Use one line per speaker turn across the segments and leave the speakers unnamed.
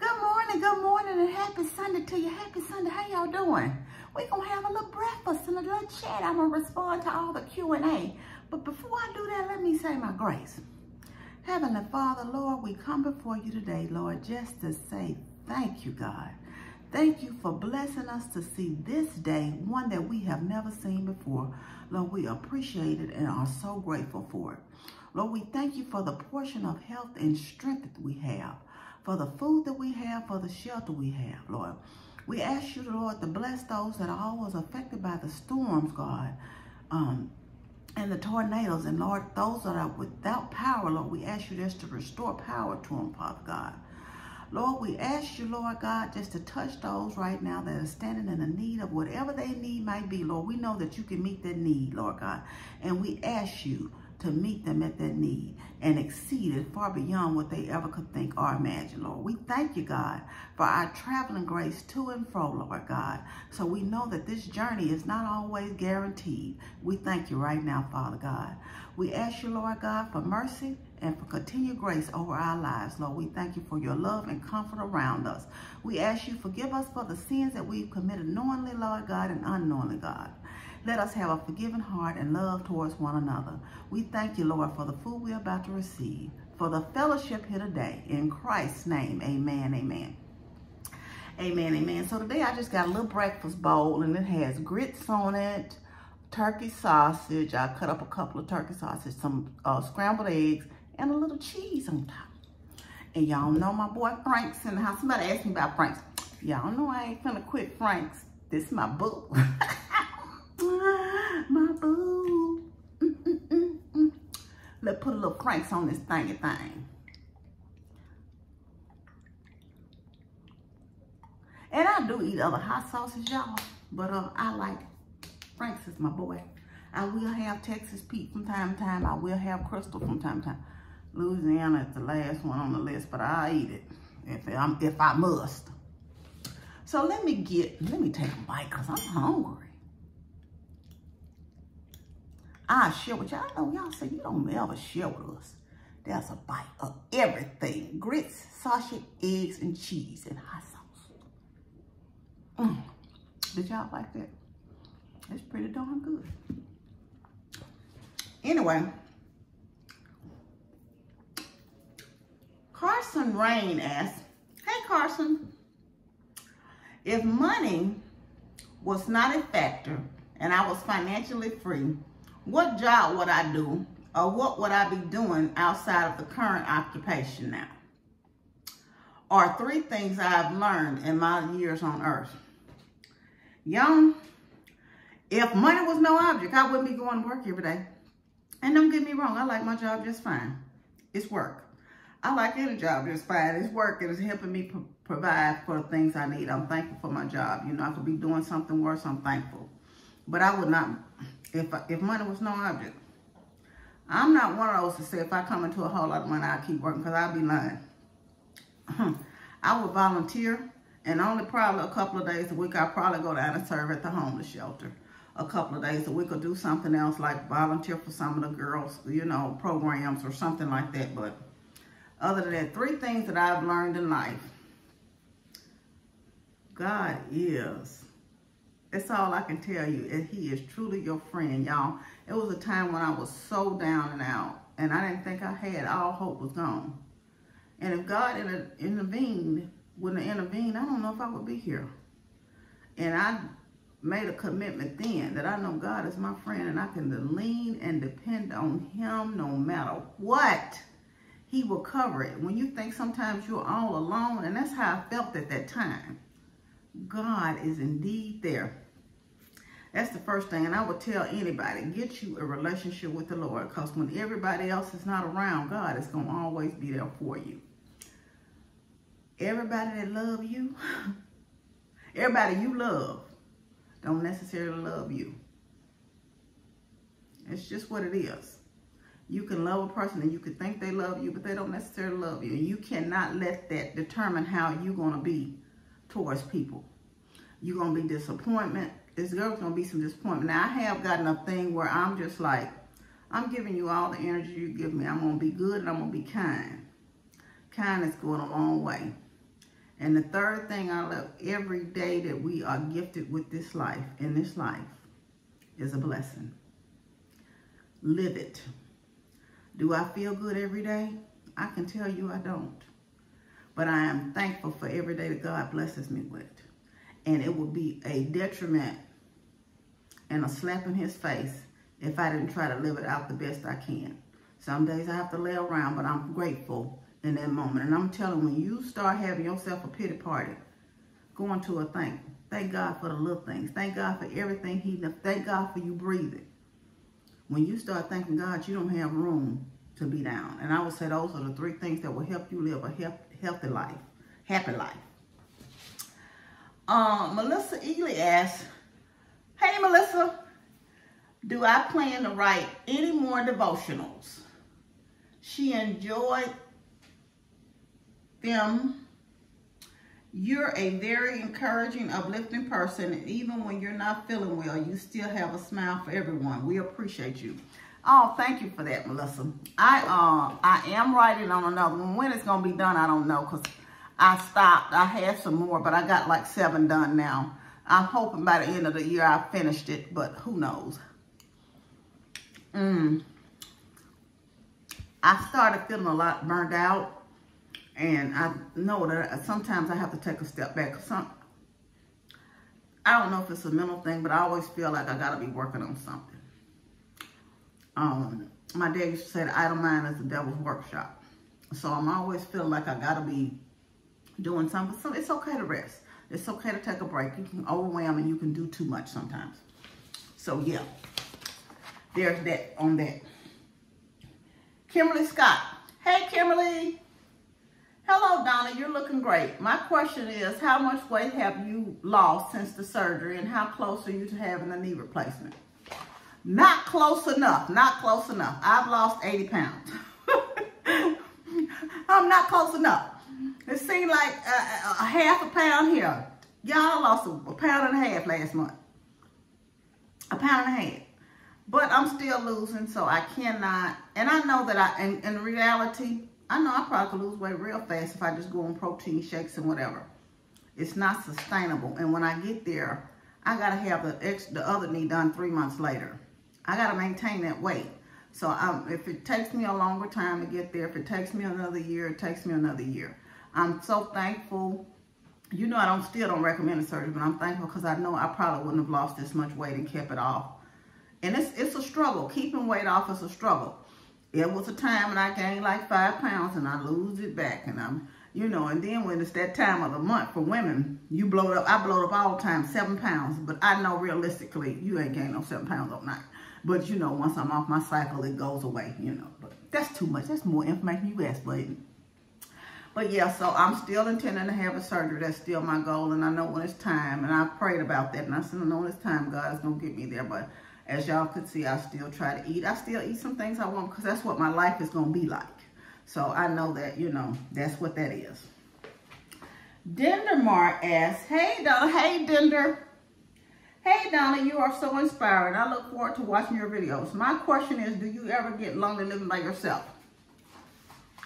Good morning, good morning, and happy Sunday to you. Happy Sunday. How y'all doing? We're going to have a little breakfast and a little chat. I'm going to respond to all the Q&A. But before I do that, let me say my grace. Heavenly Father, Lord, we come before you today, Lord, just to say thank you, God. Thank you for blessing us to see this day, one that we have never seen before. Lord, we appreciate it and are so grateful for it. Lord, we thank you for the portion of health and strength that we have, for the food that we have, for the shelter we have, Lord. We ask you, Lord, to bless those that are always affected by the storms, God, um, and the tornadoes. And Lord, those that are without power, Lord, we ask you just to restore power to them, Father God. Lord, we ask you, Lord God, just to touch those right now that are standing in the need of whatever they need might be. Lord, we know that you can meet their need, Lord God. And we ask you to meet them at their need and exceed it far beyond what they ever could think or imagine, Lord. We thank you, God, for our traveling grace to and fro, Lord God. So we know that this journey is not always guaranteed. We thank you right now, Father God. We ask you, Lord God, for mercy and for continued grace over our lives, Lord. We thank you for your love and comfort around us. We ask you forgive us for the sins that we've committed knowingly, Lord God, and unknowingly, God. Let us have a forgiving heart and love towards one another. We thank you, Lord, for the food we're about to receive, for the fellowship here today. In Christ's name, amen, amen. Amen, amen. So today I just got a little breakfast bowl and it has grits on it, turkey sausage. I cut up a couple of turkey sausage, some uh, scrambled eggs, and a little cheese on top. And y'all know my boy Frank's in the house. Somebody asked me about Frank's. Y'all know I ain't finna quit Frank's. This is my boo. boo. Mm, mm, mm, mm, Let's put a little Frank's on this thingy thing. And I do eat other hot sauces, y'all. But uh, I like Frank's is my boy. I will have Texas Pete from time to time. I will have Crystal from time to time. Louisiana is the last one on the list, but I eat it if, I'm, if I must. So let me get, let me take a bite because I'm hungry. I share with y'all. I know y'all say you don't ever share with us. There's a bite of everything. Grits, sausage, eggs, and cheese, and hot sauce. Mm. Did y'all like that? It's pretty darn good. Anyway, Carson Rain asks, Hey Carson, if money was not a factor and I was financially free, what job would I do or what would I be doing outside of the current occupation now? Are three things I've learned in my years on earth. Young, if money was no object, I wouldn't be going to work every day. And don't get me wrong, I like my job just fine. It's work. I like any job just fine. It's work. It is helping me pro provide for the things I need. I'm thankful for my job. You know, I could be doing something worse. I'm thankful. But I would not if if money was no object. I'm not one of those to say if I come into a whole lot of money, I'll keep working because I'll be lying. I would volunteer and only probably a couple of days a week, I'll probably go down and serve at the homeless shelter. A couple of days a week or do something else like volunteer for some of the girls, you know, programs or something like that. But other than that, three things that I've learned in life. God is that's all I can tell you. And he is truly your friend, y'all. It was a time when I was so down and out. And I didn't think I had. All hope was gone. And if God intervened, wouldn't have intervened, I don't know if I would be here. And I made a commitment then that I know God is my friend and I can lean and depend on him no matter what. He will cover it. When you think sometimes you're all alone, and that's how I felt at that time. God is indeed there. That's the first thing. And I would tell anybody, get you a relationship with the Lord. Because when everybody else is not around, God is going to always be there for you. Everybody that love you, everybody you love, don't necessarily love you. It's just what it is. You can love a person and you can think they love you, but they don't necessarily love you. And you cannot let that determine how you're going to be towards people. You're going to be disappointment. There's going to be some disappointment. Now, I have gotten a thing where I'm just like, I'm giving you all the energy you give me. I'm to be good and I'm to be kind. Kindness going a long way. And the third thing I love, every day that we are gifted with this life, in this life, is a blessing. Live it. Do I feel good every day? I can tell you I don't. But I am thankful for every day that God blesses me with. And it would be a detriment and a slap in his face if I didn't try to live it out the best I can. Some days I have to lay around, but I'm grateful in that moment. And I'm telling when you start having yourself a pity party, going to a thank, thank God for the little things. Thank God for everything he. Thank God for you breathing. When you start thanking God, you don't have room to be down. And I would say those are the three things that will help you live a healthy life, happy life. Um, Melissa Ely asks, Hey, Melissa, do I plan to write any more devotionals? She enjoyed them. You're a very encouraging, uplifting person. And even when you're not feeling well, you still have a smile for everyone. We appreciate you. Oh, thank you for that, Melissa. I uh, I am writing on another one. When it's going to be done, I don't know because I stopped. I had some more, but I got like seven done now. I'm hoping by the end of the year I finished it, but who knows. Mm. I started feeling a lot burned out, and I know that sometimes I have to take a step back. Some, I don't know if it's a mental thing, but I always feel like I got to be working on something. Um, my dad used to say the idle mind is the devil's workshop. So I'm always feeling like I got to be doing something. So it's okay to rest. It's okay to take a break. You can overwhelm and you can do too much sometimes. So yeah, there's that on that. Kimberly Scott. Hey, Kimberly. Hello, Donna. You're looking great. My question is, how much weight have you lost since the surgery and how close are you to having a knee replacement? Not close enough. Not close enough. I've lost 80 pounds. I'm not close enough. It seemed like a, a half a pound here. Y'all lost a, a pound and a half last month. A pound and a half. But I'm still losing, so I cannot. And I know that I, in, in reality, I know I probably could lose weight real fast if I just go on protein shakes and whatever. It's not sustainable. And when I get there, I got to have the, ex, the other knee done three months later. I got to maintain that weight. So um, if it takes me a longer time to get there, if it takes me another year, it takes me another year. I'm so thankful. You know I don't still don't recommend a surgery, but I'm thankful because I know I probably wouldn't have lost this much weight and kept it off. And it's it's a struggle. Keeping weight off is a struggle. It was a time when I gained like five pounds and I lose it back. And I'm, you know, and then when it's that time of the month for women, you blow it up. I blow it up all the time, seven pounds. But I know realistically, you ain't gained no seven pounds overnight. But, you know, once I'm off my cycle, it goes away, you know. But that's too much. That's more information you asked, but but yeah, so I'm still intending to have a surgery. That's still my goal. And I know when it's time. And I prayed about that. And I said, I know when it's time, God is going to get me there. But as y'all could see, I still try to eat. I still eat some things I want because that's what my life is going to be like. So I know that, you know, that's what that is. Dendermar asks, Hey, Donna. Hey, Dender. Hey, Donna, you are so inspiring. I look forward to watching your videos. My question is, do you ever get lonely living by yourself?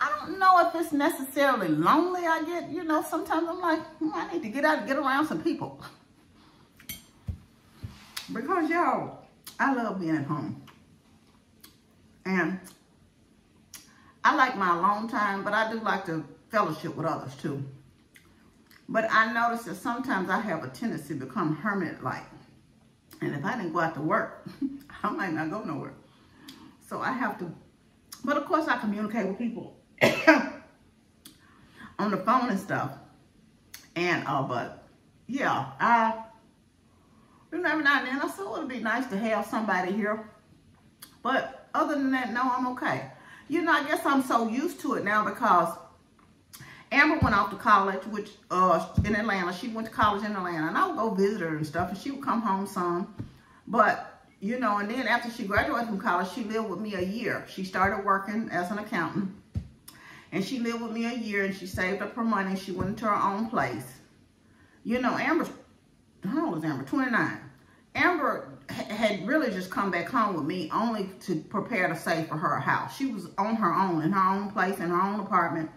I don't know if it's necessarily lonely. I get, you know, sometimes I'm like, hmm, I need to get out and get around some people. Because, y'all, I love being at home. And I like my alone time, but I do like to fellowship with others too. But I notice that sometimes I have a tendency to become hermit-like. And if I didn't go out to work, I might not go nowhere. So I have to, but of course I communicate with people on the phone and stuff. And, uh, but yeah, I, you know, every now and then I thought it would be nice to have somebody here. But other than that, no, I'm okay. You know, I guess I'm so used to it now because Amber went off to college, which uh in Atlanta. She went to college in Atlanta, and I would go visit her and stuff, and she would come home some. But you know, and then after she graduated from college, she lived with me a year. She started working as an accountant, and she lived with me a year, and she saved up her money. She went into her own place. You know, Amber, how old is Amber? 29. Amber had really just come back home with me only to prepare to save for her house. She was on her own, in her own place, in her own apartment,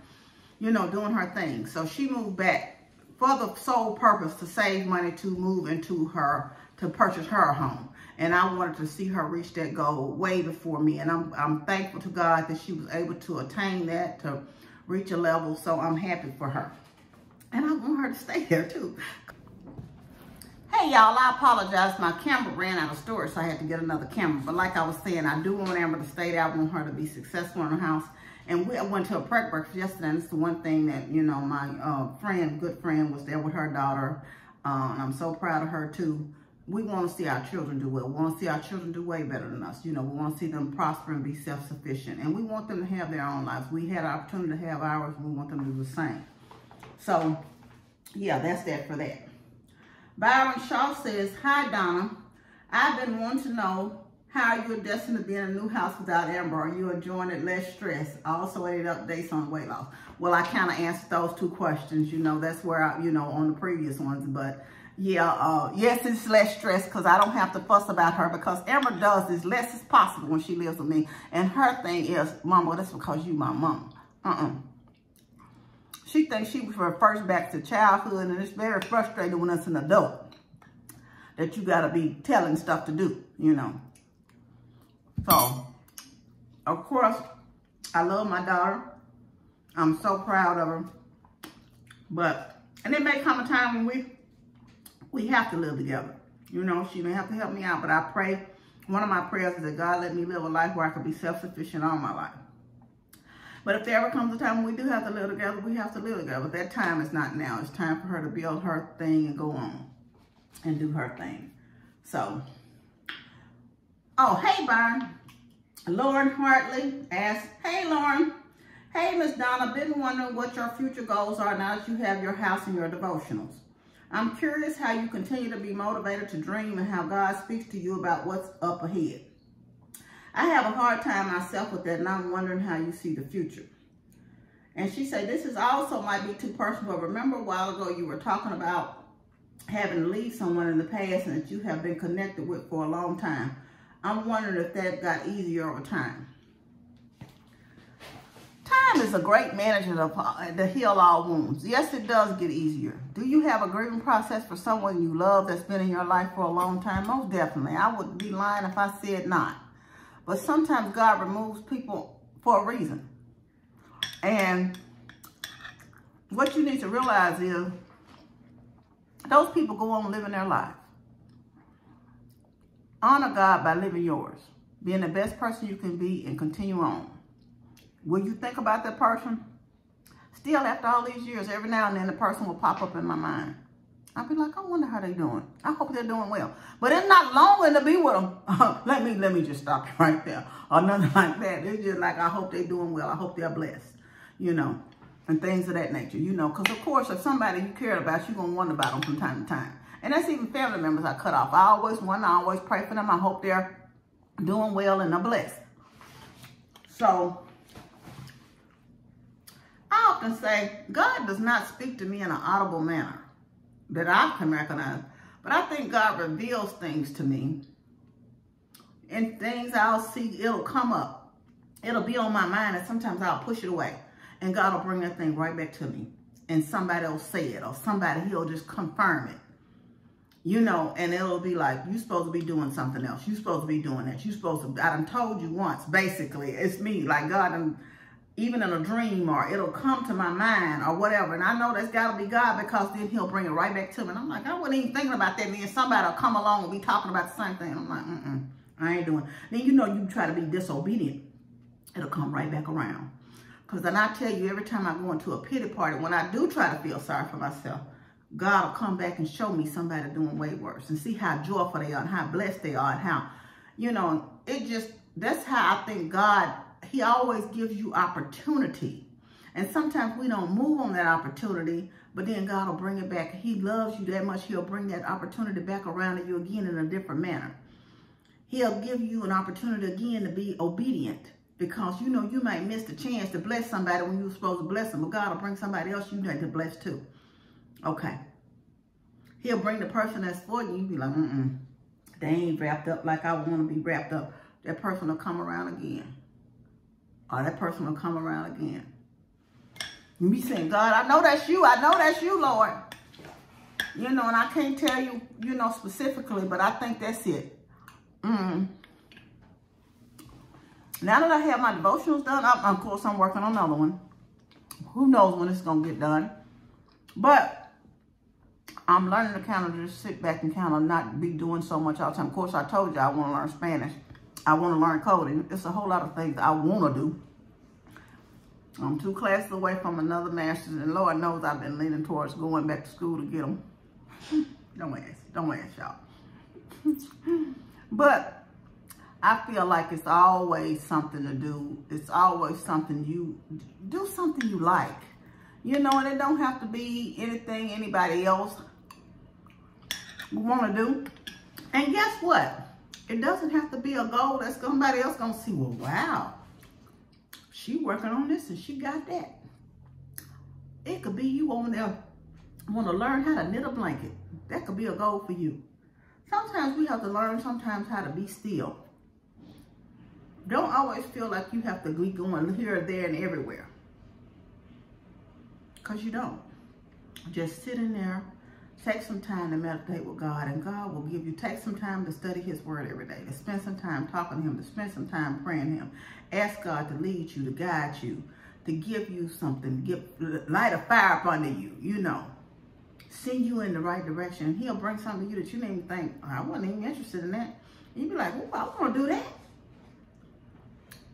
you know, doing her thing. So she moved back for the sole purpose to save money to move into her, to purchase her home. And I wanted to see her reach that goal way before me. And I'm, I'm thankful to God that she was able to attain that, to reach a level. So I'm happy for her. And I want her to stay there too. Hey y'all, I apologize. My camera ran out of storage, so I had to get another camera. But like I was saying, I do want Amber to stay there. I want her to be successful in her house. And we went to a prep breakfast yesterday, and it's the one thing that, you know, my uh, friend, good friend, was there with her daughter. Uh, and I'm so proud of her, too. We want to see our children do well. We want to see our children do way better than us. You know, we want to see them prosper and be self-sufficient. And we want them to have their own lives. We had an opportunity to have ours, we want them to do the same. So, yeah, that's that for that. Byron Shaw says, Hi, Donna. I've been wanting to know how you're destined to be in a new house without Amber. Are you enjoying it less stress? Also, any updates on weight loss? Well, I kind of answered those two questions. You know, that's where I, you know, on the previous ones. But yeah, uh, yes, it's less stress because I don't have to fuss about her because Emma does as less as possible when she lives with me. And her thing is, Mama, that's because you my mom. Uh-uh. She thinks she was first back to childhood, and it's very frustrating when it's an adult that you got to be telling stuff to do, you know. So, of course, I love my daughter. I'm so proud of her. But, and it may come a time when we, we have to live together. You know, she may have to help me out, but I pray, one of my prayers is that God let me live a life where I can be self-sufficient all my life. But if there ever comes a time when we do have to live together, we have to live together. But that time is not now. It's time for her to build her thing and go on and do her thing. So, oh, hey, Byron. Lauren Hartley asked, hey, Lauren. Hey, Miss Donna, been wondering what your future goals are now that you have your house and your devotionals. I'm curious how you continue to be motivated to dream and how God speaks to you about what's up ahead. I have a hard time myself with that, and I'm wondering how you see the future. And she said, this is also might be too personal, but remember a while ago you were talking about having to leave someone in the past and that you have been connected with for a long time. I'm wondering if that got easier over time. Time is a great manager to, uh, to heal all wounds. Yes, it does get easier. Do you have a grieving process for someone you love that's been in your life for a long time? Most definitely. I would be lying if I said not. But sometimes God removes people for a reason. And what you need to realize is those people go on living their life. Honor God by living yours. Being the best person you can be and continue on. When you think about that person, still after all these years, every now and then the person will pop up in my mind. I'll be like, I wonder how they're doing. I hope they're doing well. But it's not long to be with them. let me let me just stop right there. Or nothing like that. It's just like, I hope they're doing well. I hope they're blessed. You know, and things of that nature. You know, because of course, if somebody you care about, you're going to wonder about them from time to time. And that's even family members I cut off. I always wonder, I always pray for them. I hope they're doing well and are blessed. So, Often say, God does not speak to me in an audible manner that I can recognize. But I think God reveals things to me. And things I'll see, it'll come up. It'll be on my mind and sometimes I'll push it away. And God will bring that thing right back to me. And somebody will say it or somebody, he'll just confirm it. You know, and it'll be like, you're supposed to be doing something else. You're supposed to be doing that. You're supposed to, I done told you once, basically. It's me, like God done even in a dream or it'll come to my mind or whatever. And I know that's got to be God because then he'll bring it right back to me. And I'm like, I wasn't even thinking about that. And then somebody will come along and be talking about the same thing. I'm like, mm-mm, I ain't doing. Then you know you try to be disobedient. It'll come right back around. Because then I tell you, every time I go into a pity party, when I do try to feel sorry for myself, God will come back and show me somebody doing way worse and see how joyful they are and how blessed they are and how, you know, it just, that's how I think God he always gives you opportunity. And sometimes we don't move on that opportunity, but then God will bring it back. He loves you that much, he'll bring that opportunity back around to you again in a different manner. He'll give you an opportunity again to be obedient because, you know, you might miss the chance to bless somebody when you were supposed to bless them, but God will bring somebody else you need to bless too. Okay. He'll bring the person that's for you. You be like, mm-mm, they ain't wrapped up like I want to be wrapped up. That person will come around again or that person will come around again. You be saying, God, I know that's you. I know that's you, Lord. You know, and I can't tell you, you know, specifically, but I think that's it. Mm. Now that I have my devotionals done, I, of course, I'm working on another one. Who knows when it's going to get done. But I'm learning to kind of just sit back and kind of not be doing so much all the time. Of course, I told you I want to learn Spanish. I want to learn coding. It's a whole lot of things I want to do. I'm two classes away from another master's, and Lord knows I've been leaning towards going back to school to get them. don't ask. Don't ask, y'all. but I feel like it's always something to do. It's always something you, do something you like. You know, and it don't have to be anything anybody else want to do. And guess what? It doesn't have to be a goal that somebody else to see. Well, wow, she working on this and she got that. It could be you on there want to learn how to knit a blanket. That could be a goal for you. Sometimes we have to learn sometimes how to be still. Don't always feel like you have to be going here, there, and everywhere. Because you don't. Just sit in there, take some time to meditate with God, and God will give you, take some time to study his word every day, to spend some time talking to him, to spend some time praying to him. Ask God to lead you, to guide you, to give you something, give, light a fire up under you, you know. Send you in the right direction. He'll bring something to you that you didn't even think, oh, I wasn't even interested in that. And you'd be like, oh, I want to do that.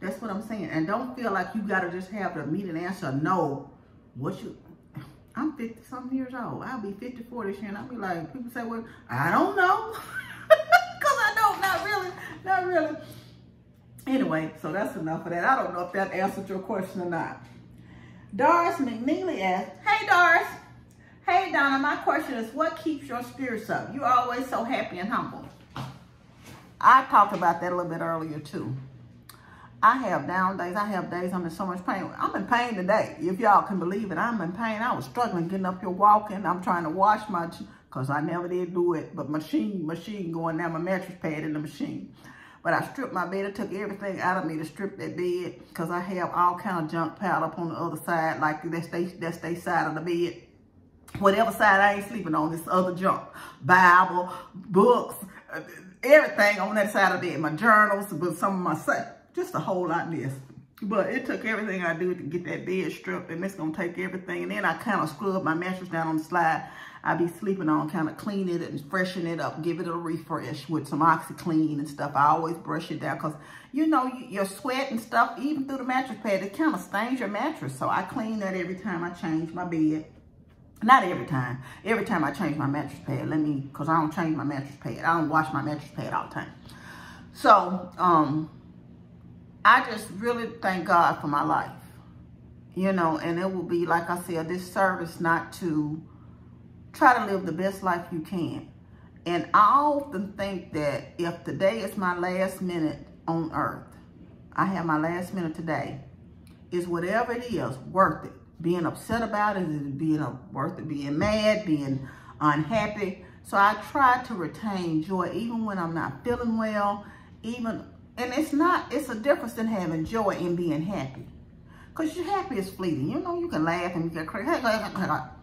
That's what I'm saying. And don't feel like you got to just have the immediate answer, no. What you, I'm 50 something years old. I'll be 54 this year. And I'll be like, people say, well, I don't know. Because I don't, not really, not really. Anyway, so that's enough of that. I don't know if that answered your question or not. Doris McNeely asked, Hey Doris. Hey Donna, my question is what keeps your spirits up? You're always so happy and humble. I talked about that a little bit earlier too. I have down days. I have days I'm in so much pain. I'm in pain today. If y'all can believe it, I'm in pain. I was struggling getting up here walking. I'm trying to wash my, because I never did do it, but machine, machine going down my mattress pad in the machine. But I stripped my bed. I took everything out of me to strip that bed because I have all kind of junk piled up on the other side, like that's they, that's they side of the bed. Whatever side I ain't sleeping on, this other junk. Bible, books, everything on that side of the bed. My journals, but some of my stuff. Just a whole lot this. But it took everything I do to get that bed stripped, and it's to take everything. And then I kind of scrub my mattress down on the slide I be sleeping on, kind of clean it and freshen it up, give it a refresh with some OxiClean and stuff. I always brush it down because, you know, your sweat and stuff, even through the mattress pad, it kind of stains your mattress. So I clean that every time I change my bed. Not every time. Every time I change my mattress pad. Let me, because I don't change my mattress pad. I don't wash my mattress pad all the time. So, um, I just really thank God for my life. You know, and it will be, like I said, this service not to try to live the best life you can. And I often think that if today is my last minute on earth, I have my last minute today, is whatever it is, worth it. Being upset about it, is being worth it, being mad, being unhappy. So I try to retain joy even when I'm not feeling well, even, and it's not, it's a difference than having joy and being happy. Because you're happy is fleeting. You know, you can laugh and get crazy.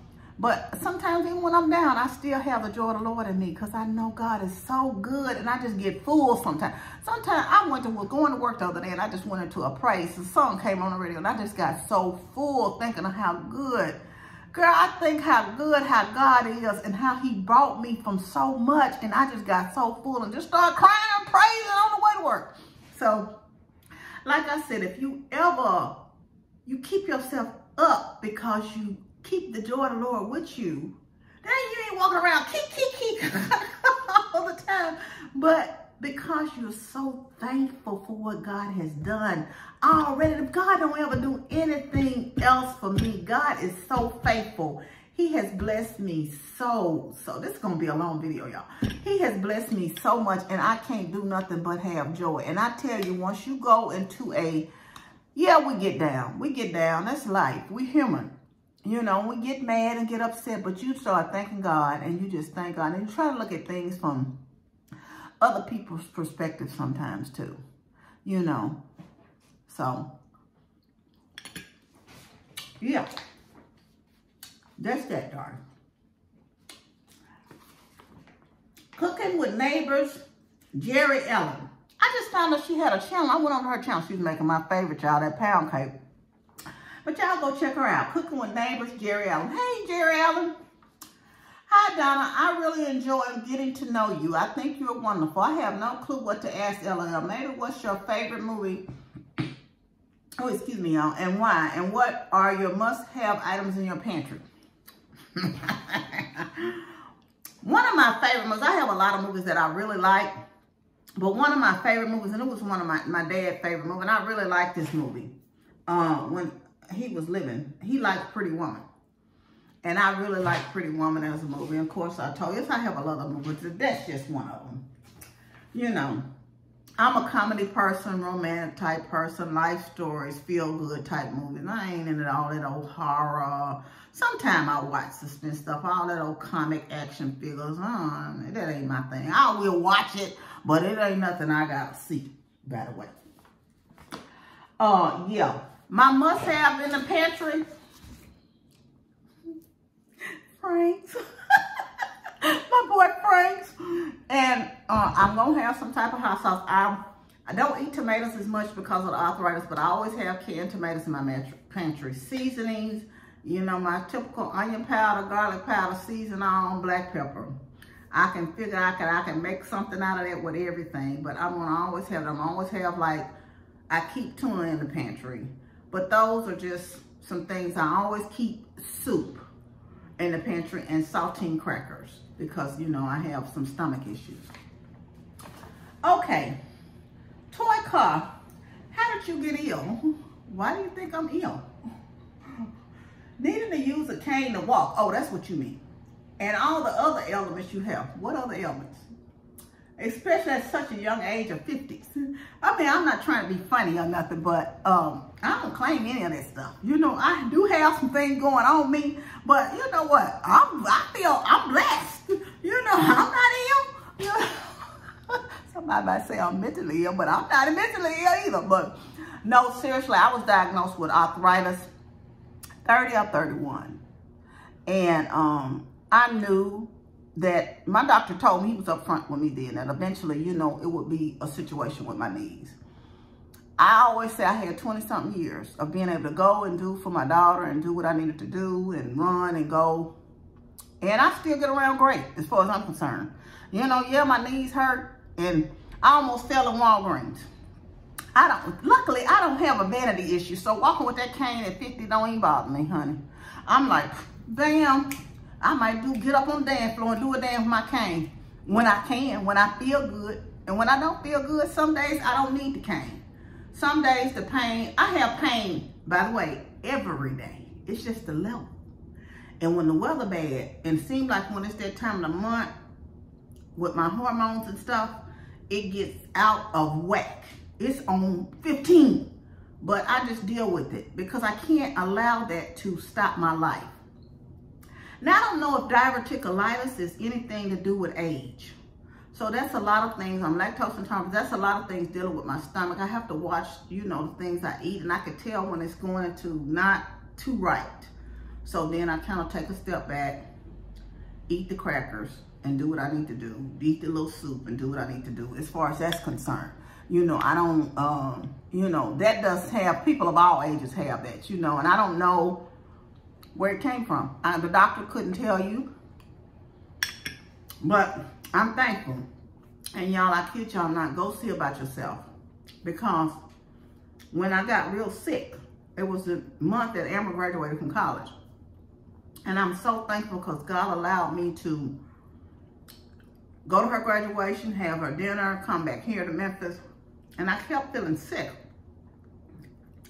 But sometimes even when I'm down, I still have the joy of the Lord in me because I know God is so good and I just get full sometimes. Sometimes I went to going to work the other day and I just went into a praise. The song came on the radio and I just got so full thinking of how good. Girl, I think how good how God is and how he brought me from so much and I just got so full and just started crying and praising on the way to work. So, like I said, if you ever, you keep yourself up because you keep the joy of the Lord with you. Then you ain't walking around kick, kick, kick all the time. But because you're so thankful for what God has done already. God don't ever do anything else for me. God is so faithful. He has blessed me so, so. This is going to be a long video, y'all. He has blessed me so much, and I can't do nothing but have joy. And I tell you, once you go into a, yeah, we get down. We get down. That's life. We human you know, we get mad and get upset, but you start thanking God and you just thank God. And you try to look at things from other people's perspective sometimes too, you know. So, yeah. That's that, darling. Cooking with Neighbors, Jerry Ellen. I just found out she had a channel. I went on her channel. She's making my favorite, y'all, that pound cake. But y'all go check her out. Cooking with Neighbors, Jerry Allen. Hey, Jerry Allen. Hi, Donna. I really enjoy getting to know you. I think you're wonderful. I have no clue what to ask LL. Maybe what's your favorite movie? Oh, excuse me, y'all. And why? And what are your must-have items in your pantry? one of my favorite movies, I have a lot of movies that I really like. But one of my favorite movies, and it was one of my, my dad's favorite movies, and I really like this movie. Um, when he was living, he liked Pretty Woman. And I really like Pretty Woman as a movie. Of course, I told you, I have a lot of movies. That's just one of them. You know, I'm a comedy person, romantic type person, life stories, feel-good type movies. I ain't into all that old horror. Sometimes I watch suspense stuff, all that old comic action figures. Uh, that ain't my thing. I will watch it, but it ain't nothing I got to see, by the way. Uh, yeah. My must-have in the pantry, Frank's. my boy Frank's. And uh, I'm going to have some type of hot sauce. I, I don't eat tomatoes as much because of the arthritis, but I always have canned tomatoes in my pantry. Seasonings, you know, my typical onion powder, garlic powder, season on, black pepper. I can figure I can I can make something out of that with everything, but I'm gonna always have them. always have like I keep tuna in the pantry. But those are just some things I always keep soup in the pantry and saltine crackers because, you know, I have some stomach issues. Okay, toy car. How did you get ill? Why do you think I'm ill? Needing to use a cane to walk. Oh, that's what you mean. And all the other elements you have. What other elements? Especially at such a young age of 50s. I mean, I'm not trying to be funny or nothing, but um, I don't claim any of that stuff. You know, I do have some things going on me, but you know what? I'm, I feel I'm blessed. You know, I'm not ill. You know? Somebody might say I'm mentally ill, but I'm not mentally ill either. But no, seriously, I was diagnosed with arthritis 30 or 31. And um, I knew that my doctor told me, he was up front with me then, that eventually, you know, it would be a situation with my knees. I always say I had 20 something years of being able to go and do for my daughter and do what I needed to do and run and go. And I still get around great as far as I'm concerned. You know, yeah, my knees hurt and I almost fell in Walgreens. I don't, luckily I don't have a vanity issue. So walking with that cane at 50 don't even bother me, honey. I'm like, bam, I might do get up on the dance floor and do a dance with my cane when I can, when I feel good. And when I don't feel good, some days I don't need the cane. Some days the pain, I have pain, by the way, every day. It's just the level. And when the weather bad, and it seems like when it's that time of the month, with my hormones and stuff, it gets out of whack. It's on 15, but I just deal with it because I can't allow that to stop my life. Now, I don't know if diverticulitis is anything to do with age. So that's a lot of things. I'm lactose intolerant. That's a lot of things dealing with my stomach. I have to watch, you know, the things I eat. And I can tell when it's going to not too right. So then I kind of take a step back, eat the crackers, and do what I need to do. Eat the little soup and do what I need to do as far as that's concerned. You know, I don't, um, you know, that does have, people of all ages have that, you know, and I don't know where it came from. Uh, the doctor couldn't tell you, but I'm thankful. And y'all, I kid y'all not, go see about yourself. Because when I got real sick, it was the month that Amber graduated from college. And I'm so thankful because God allowed me to go to her graduation, have her dinner, come back here to Memphis. And I kept feeling sick.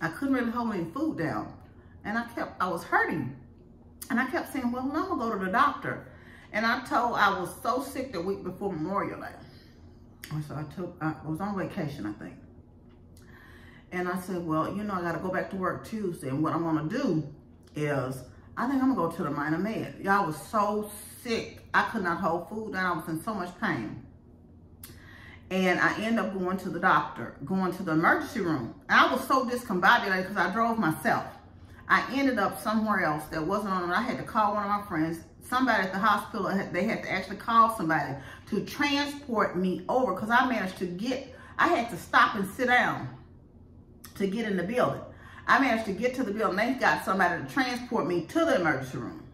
I couldn't really hold any food down. And I kept, I was hurting. And I kept saying, well, no, I'm gonna go to the doctor. And I told, I was so sick the week before Memorial Day. So I took, I was on vacation, I think. And I said, well, you know, I got to go back to work Tuesday. And what I'm to do is, I think I'm to go to the minor med. Y'all was so sick. I could not hold food down. I was in so much pain. And I end up going to the doctor, going to the emergency room. And I was so discombobulated because I drove myself. I ended up somewhere else that wasn't on, I had to call one of my friends, somebody at the hospital, they had to actually call somebody to transport me over because I managed to get, I had to stop and sit down to get in the building. I managed to get to the building. They got somebody to transport me to the emergency room.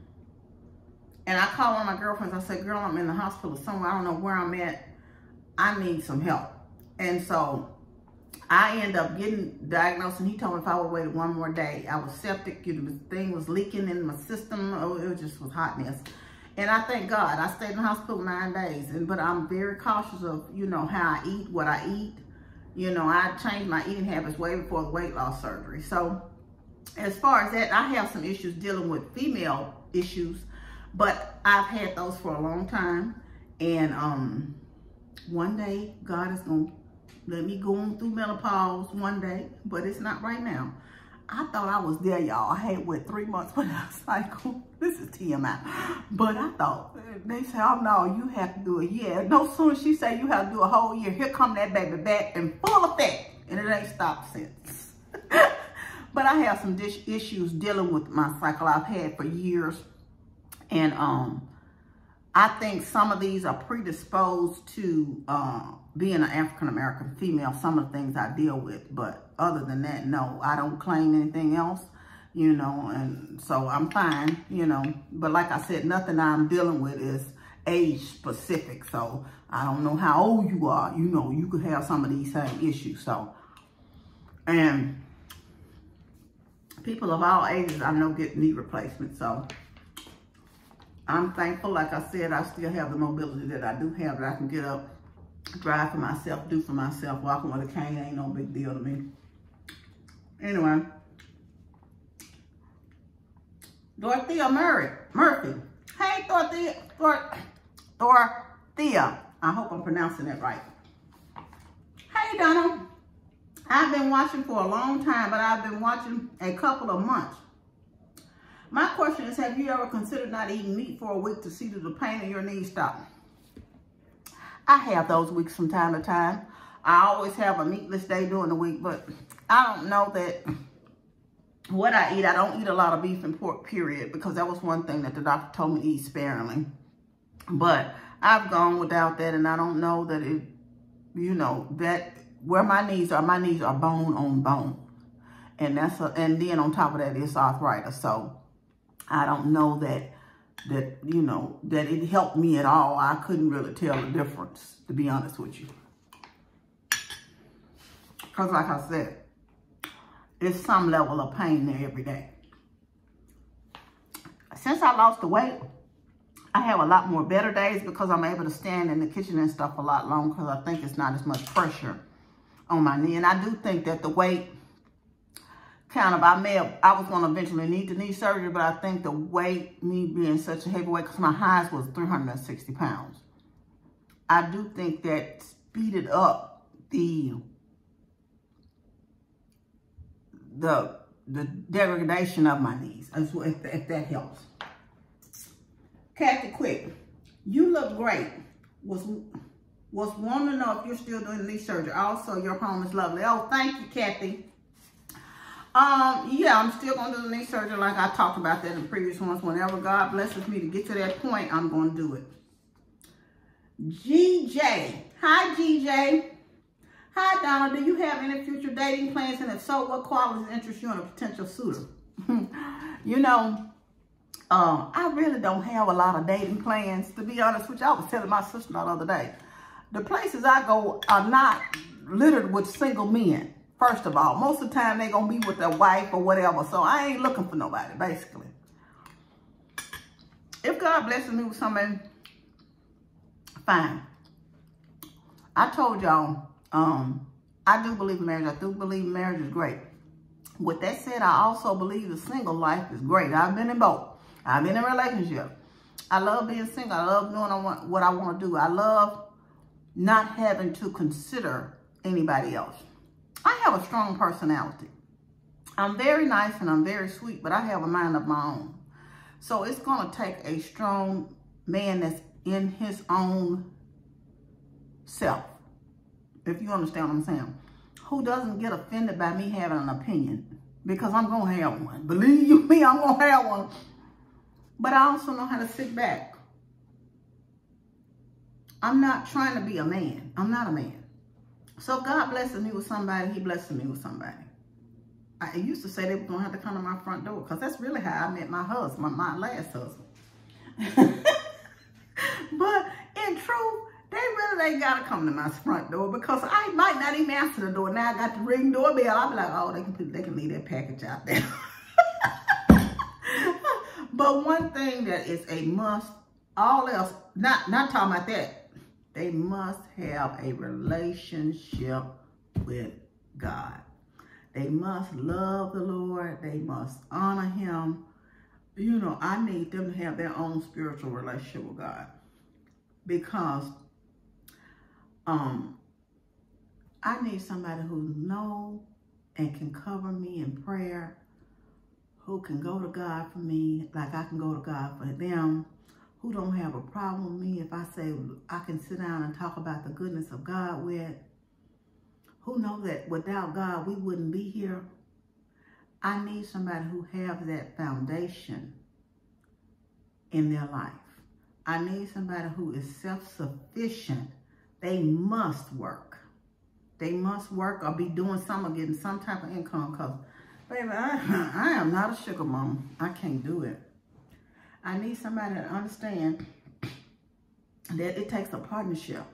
And I called one of my girlfriends. I said, girl, I'm in the hospital somewhere. I don't know where I'm at. I need some help. And so I end up getting diagnosed and he told me if I would wait one more day, I was septic, the thing was leaking in my system. Oh, it just was hotness. And I thank God, I stayed in the hospital nine days. And But I'm very cautious of, you know, how I eat, what I eat. You know, I changed my eating habits way before the weight loss surgery. So as far as that, I have some issues dealing with female issues, but I've had those for a long time. And um, one day, God is going to let me go on through menopause one day, but it's not right now. I thought I was there, y'all. I had, what, three months without cycle. This is TMI. But I thought, they said, oh, no, you have to do it. Yeah, no sooner she say you have to do a whole year, here come that baby back in full effect. And it ain't stopped since. but I have some issues dealing with my cycle I've had for years. And um, I think some of these are predisposed to uh, being an African-American female, some of the things I deal with. But other than that, no, I don't claim anything else, you know, and so I'm fine, you know. But like I said, nothing I'm dealing with is age specific. So I don't know how old you are, you know, you could have some of these same issues. So, and people of all ages I know get knee replacements. So I'm thankful. Like I said, I still have the mobility that I do have that I can get up, drive for myself, do for myself. Walking with a cane ain't no big deal to me. Anyway. Dorothea Murray, Murphy. Hey, Dorothea. Dor Dorothea. I hope I'm pronouncing that right. Hey, Donald. I've been watching for a long time, but I've been watching a couple of months. My question is, have you ever considered not eating meat for a week to see that the pain in your knees stop? I have those weeks from time to time. I always have a meatless day during the week, but I don't know that what I eat, I don't eat a lot of beef and pork, period, because that was one thing that the doctor told me to eat sparingly. But I've gone without that, and I don't know that it, you know, that where my knees are, my knees are bone on bone. And that's a, and then on top of that, it's arthritis. So I don't know that, that, you know, that it helped me at all. I couldn't really tell the difference, to be honest with you. Because like I said, it's some level of pain there every day. Since I lost the weight, I have a lot more better days because I'm able to stand in the kitchen and stuff a lot longer because I think it's not as much pressure on my knee. And I do think that the weight kind of, I may have, I was going to eventually need the knee surgery, but I think the weight, me being such a heavy weight, because my highest was 360 pounds. I do think that speeded up the, the, the degradation of my knees, if, if that helps. Kathy Quick, you look great. Was was wanting to know if you're still doing knee surgery. Also, your home is lovely. Oh, thank you, Kathy. Um, yeah, I'm still going to do the knee surgery like I talked about that in previous ones. Whenever God blesses me to get to that point, I'm going to do it. GJ. Hi, GJ. Hi, Donna. Do you have any future dating plans? And if so, what qualities interest you in a potential suitor? you know, um, I really don't have a lot of dating plans, to be honest with you. I was telling my sister the other day. The places I go are not littered with single men. First of all, most of the time they're gonna be with their wife or whatever. So I ain't looking for nobody, basically. If God blesses me with somebody, fine. I told y'all, um, I do believe in marriage. I do believe marriage is great. With that said, I also believe the single life is great. I've been in both. I've been in a relationship. I love being single. I love doing what I want to do. I love not having to consider anybody else. I have a strong personality. I'm very nice and I'm very sweet, but I have a mind of my own. So it's going to take a strong man that's in his own self, if you understand what I'm saying, who doesn't get offended by me having an opinion, because I'm going to have one. Believe you me, I'm going to have one. But I also know how to sit back. I'm not trying to be a man. I'm not a man. So God blesses me with somebody. He blesses me with somebody. I used to say they were going to have to come to my front door because that's really how I met my husband, my, my last husband. but in truth, they really ain't got to come to my front door because I might not even answer the door. Now I got the ring doorbell. I'll be like, oh, they can, they can leave that package out there. but one thing that is a must, all else, not, not talking about that, they must have a relationship with God. They must love the Lord. They must honor him. You know, I need them to have their own spiritual relationship with God. Because um, I need somebody who know and can cover me in prayer, who can go to God for me like I can go to God for them, who don't have a problem with me if I say I can sit down and talk about the goodness of God with, who know that without God, we wouldn't be here. I need somebody who have that foundation in their life. I need somebody who is self-sufficient. They must work. They must work or be doing some or getting some type of income because, baby, I, I am not a sugar mom. I can't do it. I need somebody to understand that it takes a partnership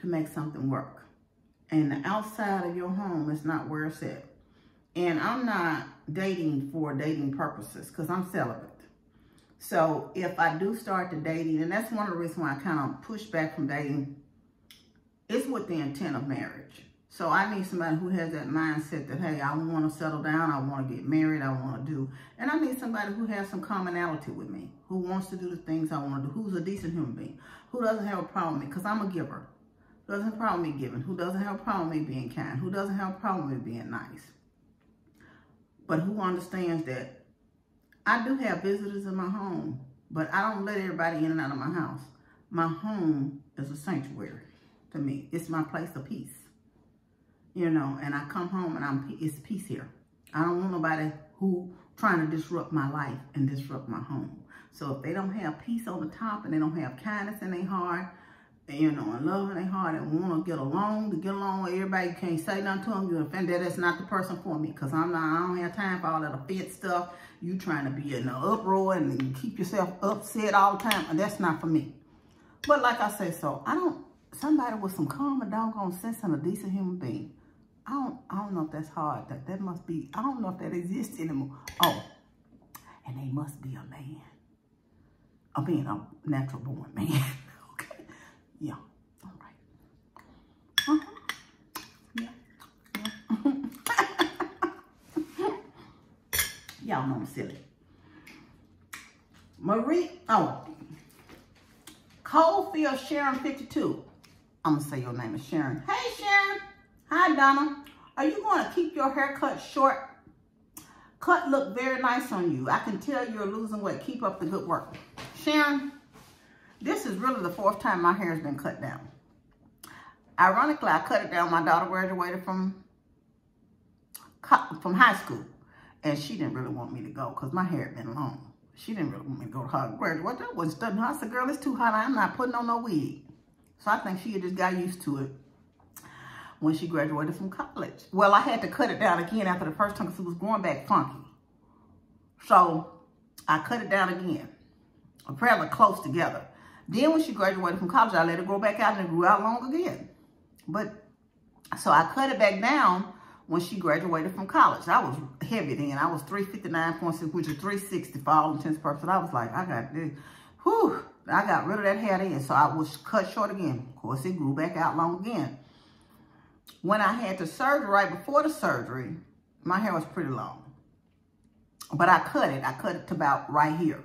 to make something work and the outside of your home is not where it's at. And I'm not dating for dating purposes because I'm celibate. So if I do start the dating, and that's one of the reasons why I kind of push back from dating, it's with the intent of marriage. So I need somebody who has that mindset that, hey, I want to settle down, I want to get married, I want to do. And I need somebody who has some commonality with me, who wants to do the things I want to do, who's a decent human being, who doesn't have a problem with me, because I'm a giver doesn't have a problem with me giving, who doesn't have a problem with me being kind, who doesn't have a problem with me being nice, but who understands that I do have visitors in my home, but I don't let everybody in and out of my house. My home is a sanctuary to me. It's my place of peace, you know, and I come home and I'm it's peace here. I don't want nobody who trying to disrupt my life and disrupt my home. So if they don't have peace on the top and they don't have kindness in their heart, you know, and love in their heart and want to get along, to get along with everybody, can't say nothing to them, you offend that, that's not the person for me. Because I'm not, I don't have time for all that offense stuff. You trying to be in an uproar and keep yourself upset all the time. And that's not for me. But like I say, so I don't, somebody with some common doggone sense and a decent human being. I don't, I don't know if that's hard. That, that must be, I don't know if that exists anymore. Oh, and they must be a man. I mean, a natural born man. Okay. Yeah. All right. Uh -huh. Yeah. yeah. Y'all know I'm silly. Marie, oh, Coldfield Sharon 52. I'm gonna say your name is Sharon. Hey Sharon. Hi Donna. Are you gonna keep your hair cut short? Cut look very nice on you. I can tell you're losing weight. Keep up the good work. Sharon, this is really the fourth time my hair has been cut down. Ironically, I cut it down. My daughter graduated from, from high school. And she didn't really want me to go because my hair had been long. She didn't really want me to go to her graduate. What that was studying. I said, girl, it's too hot. I'm not putting on no wig. So I think she just got used to it when she graduated from college. Well, I had to cut it down again after the first time because it was going back funky. So I cut it down again, fairly close together. Then when she graduated from college, I let it grow back out and it grew out long again. But, so I cut it back down when she graduated from college. I was heavy then. I was 359.6, which is 360 for all intents and purposes. I was like, I got this. Whew. I got rid of that hair then. So I was cut short again. Of course, it grew back out long again. When I had the surgery, right before the surgery, my hair was pretty long. But I cut it. I cut it to about right here.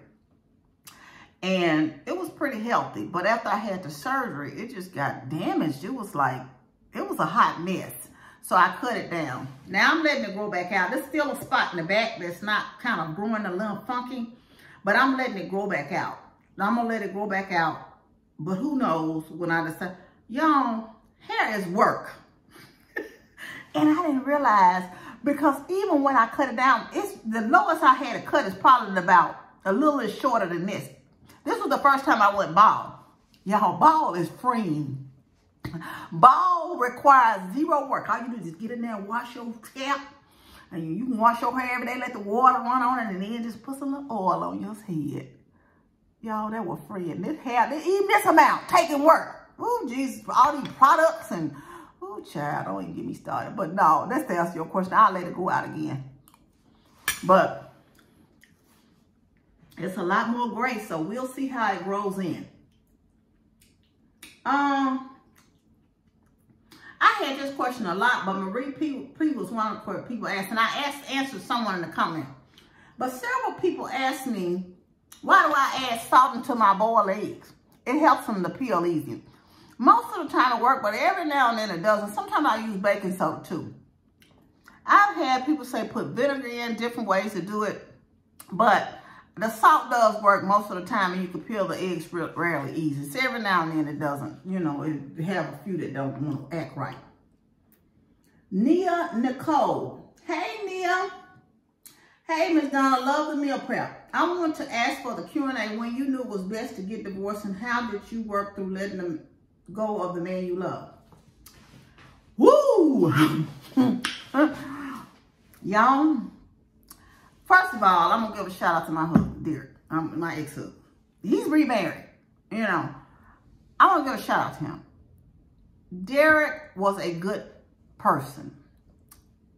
And it was pretty healthy. But after I had the surgery, it just got damaged. It was like, it was a hot mess. So I cut it down. Now I'm letting it grow back out. There's still a spot in the back that's not kind of growing a little funky. But I'm letting it grow back out. I'm to let it grow back out. But who knows when I decide. Y'all, hair is work. And I didn't realize because even when I cut it down, it's the lowest I had to cut is probably about a little bit shorter than this. This was the first time I went bald. Y'all, bald is freeing. Bald requires zero work. All you do is get in there and wash your scalp. And you can wash your hair every day, let the water run on it, and then just put some oil on your head. Y'all, that was free. And this hair, even this amount, taking work. Ooh, Jesus, all these products and, oh, child, don't even get me started. But no, let's answer your question. I'll let it go out again. But it's a lot more gray, so we'll see how it grows in. Um, I had this question a lot, but Marie P, P was one of the people asked, and I asked answered someone in the comment. But several people asked me, why do I add salt into my boiled eggs? It helps them to peel easier. Most of the time it works, but every now and then it doesn't. Sometimes I use baking soda too. I've had people say put vinegar in, different ways to do it. But the salt does work most of the time and you can peel the eggs real, rarely easy. So every now and then it doesn't. You know, it have a few that don't want to act right. Nia Nicole. Hey, Nia. Hey, Miss Donna, love the meal prep. I want to ask for the Q&A when you knew it was best to get divorced and how did you work through letting them go of the man you love? Woo! Y'all, first of all, I'm going to give a shout out to my husband, Derek, um, my ex-husband. He's remarried, you know. I want to give a shout out to him. Derek was a good person,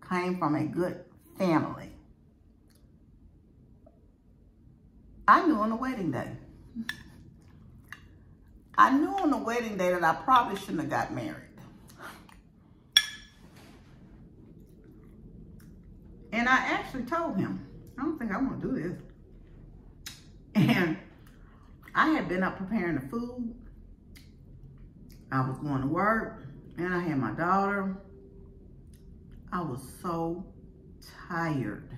came from a good family. I knew on the wedding day. I knew on the wedding day that I probably shouldn't have got married. And I actually told him, I don't think I want to do this. And I had been up preparing the food. I was going to work and I had my daughter. I was so tired.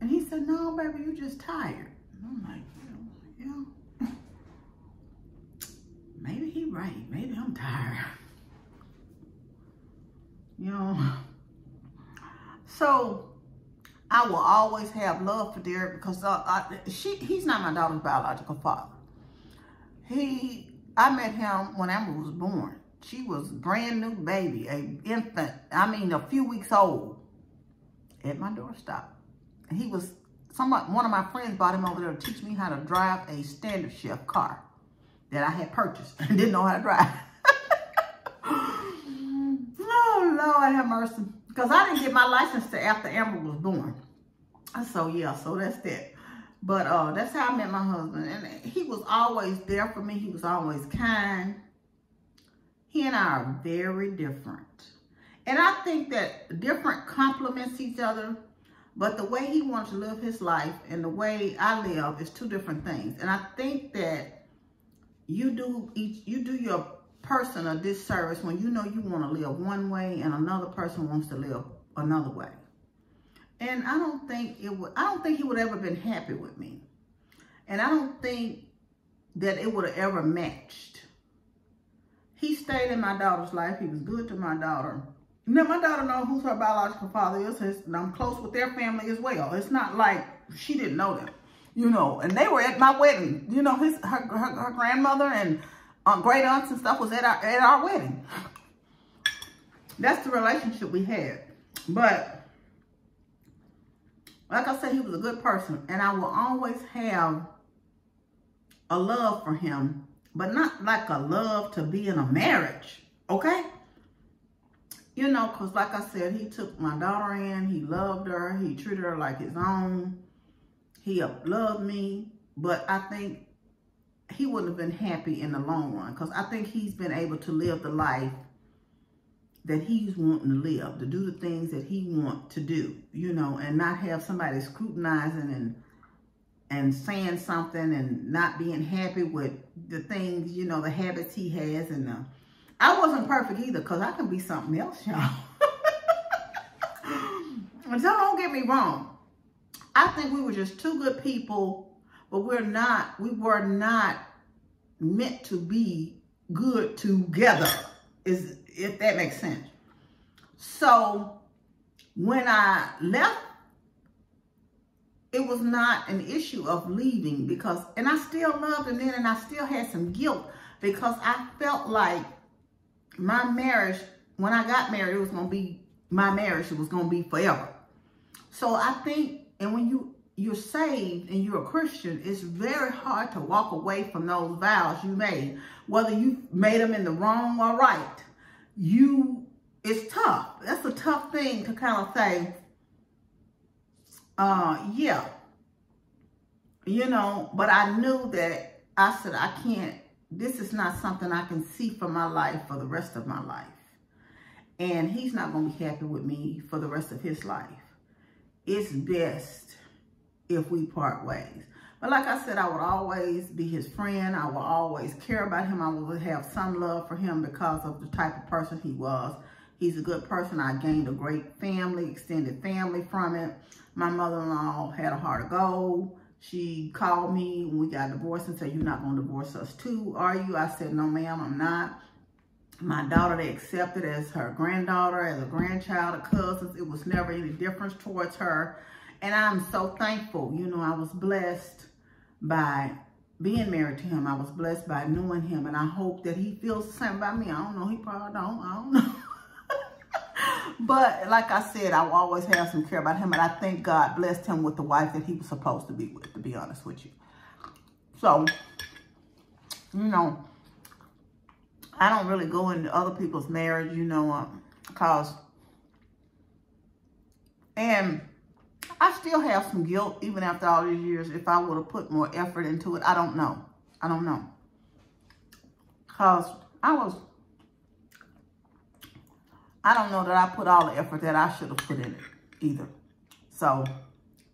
And he said, no, baby, you're just tired. And I'm like, yeah, yeah. Maybe he right. Maybe I'm tired. You know, so I will always have love for Derek because I, I, she, he's not my daughter's biological father. He, I met him when Amber was born. She was a brand new baby, a infant, I mean a few weeks old at my doorstep. He was, somewhat, one of my friends brought him over there to teach me how to drive a standard shift car that I had purchased and didn't know how to drive. oh, Lord have mercy. Because I didn't get my license to after Amber was born. So, yeah, so that's that. But uh, that's how I met my husband. And he was always there for me. He was always kind. He and I are very different. And I think that different complements each other. But the way he wants to live his life and the way I live is two different things. And I think that you do each you do your person a disservice when you know you want to live one way and another person wants to live another way. And I don't think it would, I don't think he would ever been happy with me. And I don't think that it would have ever matched. He stayed in my daughter's life. He was good to my daughter. Now, my daughter knows who her biological father is. And I'm close with their family as well. It's not like she didn't know them, you know. And they were at my wedding. You know, his her, her, her grandmother and um, great aunts and stuff was at our, at our wedding. That's the relationship we had. But, like I said, he was a good person. And I will always have a love for him. But not like a love to be in a marriage. Okay? You know, because like I said, he took my daughter in. He loved her. He treated her like his own. He loved me. But I think he wouldn't have been happy in the long run because I think he's been able to live the life that he's wanting to live, to do the things that he want to do, you know, and not have somebody scrutinizing and and saying something and not being happy with the things, you know, the habits he has. And uh, I wasn't perfect either because I can be something else, y'all. so don't get me wrong. I think we were just two good people but we're not, we were not meant to be good together, is if that makes sense. So when I left it was not an issue of leaving because, and I still loved him then and I still had some guilt because I felt like my marriage, when I got married, it was going to be, my marriage it was going to be forever. So I think, and when you, you're saved and you're a Christian, it's very hard to walk away from those vows you made. Whether you made them in the wrong or right, you, it's tough. That's a tough thing to kind of say, uh, yeah. You know, but I knew that I said, I can't, this is not something I can see for my life for the rest of my life. And he's not going to be happy with me for the rest of his life. It's best if we part ways. But like I said, I would always be his friend. I would always care about him. I would have some love for him because of the type of person he was. He's a good person. I gained a great family, extended family from it. My mother-in-law had a heart of gold. She called me when we got divorced and said, you're not going to divorce us too, are you? I said, no, ma'am, I'm not. My daughter, they accepted as her granddaughter, as a grandchild, of cousins. It was never any difference towards her. And I'm so thankful. You know, I was blessed by being married to him. I was blessed by knowing him. And I hope that he feels the same about me. I don't know. He probably don't. I don't know. but like I said, I always have some care about him. And I think God blessed him with the wife that he was supposed to be with, to be honest with you. So, you know, I don't really go into other people's marriage, you know, um, and I still have some guilt even after all these years. If I would have put more effort into it, I don't know. I don't know. Because I was I don't know that I put all the effort that I should have put in it either. So,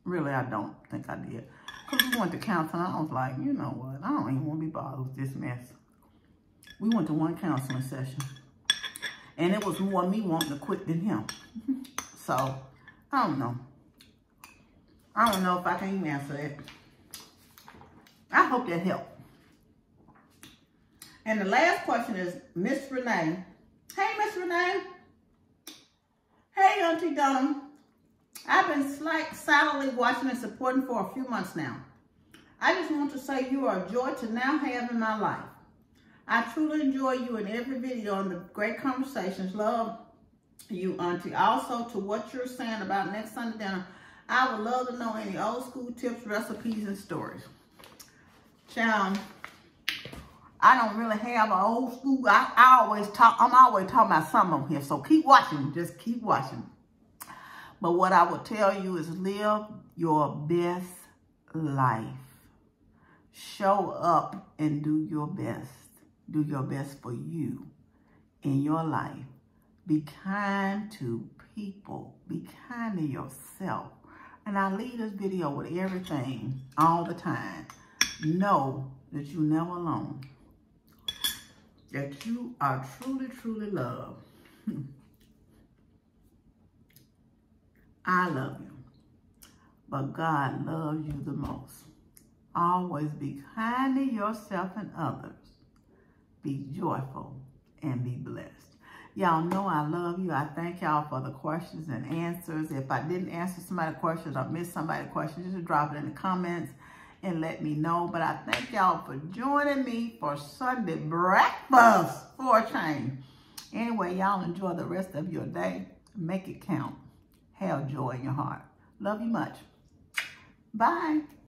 really, I don't think I did. Because we went to counseling. I was like, you know what? I don't even want to be bothered with this mess. We went to one counseling session. And it was more me wanting to quit than him. so, I don't know. I don't know if I can even answer that. I hope that helped. And the last question is Miss Renee. Hey, Miss Renee. Hey, Auntie Donna. I've been slight, silently watching and supporting for a few months now. I just want to say you are a joy to now have in my life. I truly enjoy you in every video and the great conversations. Love you, Auntie. Also, to what you're saying about next Sunday dinner, I would love to know any old school tips, recipes, and stories. Child, I don't really have an old school. I, I always talk, I'm always talking about something here. So keep watching. Just keep watching. But what I will tell you is live your best life. Show up and do your best. Do your best for you in your life. Be kind to people. Be kind to yourself. And I leave this video with everything all the time. Know that you're never alone that you are truly, truly loved. I love you, but God loves you the most. Always be kind to yourself and others. Be joyful and be blessed. Y'all know I love you. I thank y'all for the questions and answers. If I didn't answer somebody's questions or missed somebody's questions, just drop it in the comments and let me know. But I thank y'all for joining me for Sunday breakfast for a change. Anyway, y'all enjoy the rest of your day. Make it count. Have joy in your heart. Love you much. Bye.